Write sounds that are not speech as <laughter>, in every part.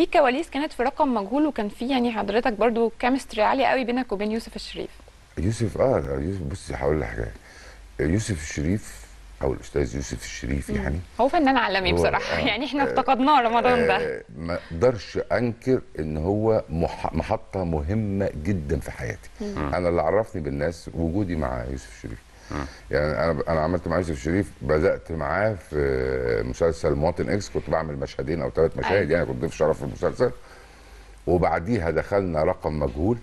في كواليس كانت في رقم مجهول وكان في يعني حضرتك برضو chemistry عاليه قوي بينك وبين يوسف الشريف. يوسف آه يوسف بصي هقول لك حاجة. يوسف الشريف أو الأستاذ يوسف الشريف يعني. هو فنان عالمي بصراحة آه. يعني إحنا افتقدناه رمضان ده. آه، ما أقدرش أنكر إن هو مح- محطة مهمة جدا في حياتي. أنا اللي عرفني بالناس وجودي مع يوسف الشريف. يعني أنا أنا عملت مع يوسف الشريف بدأت معاه في مسلسل مواطن إكس كنت بعمل مشهدين أو ثلاث مشاهد أيوة. يعني كنت ضيف شرف في المسلسل. وبعديها دخلنا رقم مجهول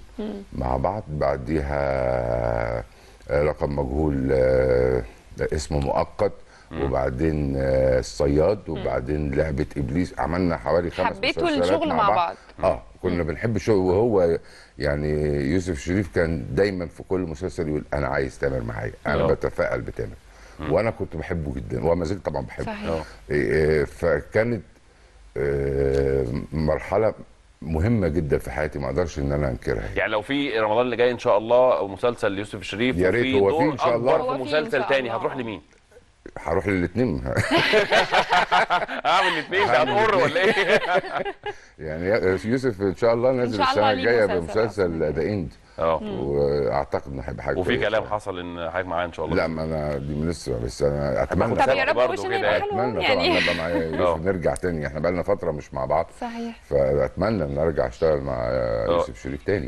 مع بعض بعديها آه، رقم مجهول آه، اسمه مؤقت وبعدين آه، الصياد وبعدين لعبة إبليس. عملنا حوالي خمس حبيتوا الشغل مع بعض. آه كنا بنحب الشغل وهو يعني يوسف شريف كان دايما في كل مسلسل يقول أنا عايز تامر معايا أنا آه. بتفائل بتامر وأنا كنت بحبه جدا وما زلت طبعا بحبه صحيح. آه. فكانت آه، مرحلة مهمة جدا في حياتي ما أقدرش إن أنا أنكرها يعني لو في رمضان اللي جاي إن شاء الله مسلسل ليوسف الشريف يا ريت هو فيه إن شاء الله. في مسلسل تاني. هتروح لمين؟ هروح للاثنين <laughs> <laughs> اعمل الاثنين ده هتمر ولا إيه؟ <laughs> يعني يوسف إن شاء الله نازل السنة الجاية مسلسل بمسلسل. The End آه. وأعتقد إنه هيبقى حاجة وفي. كلام حصل إن حضرتك معاه إن شاء الله. لا ما أنا دي لسه بس أنا أتمنى. طب يا رب وش كده يبقى يعني. أتمنى طبعا يعني نبقى مع. يوسف نرجع تاني. إحنا بقالنا فترة مش مع بعض. صحيح. فأتمنى إن ارجع أشتغل مع يوسف شريف تاني.